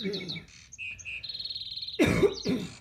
Yeah.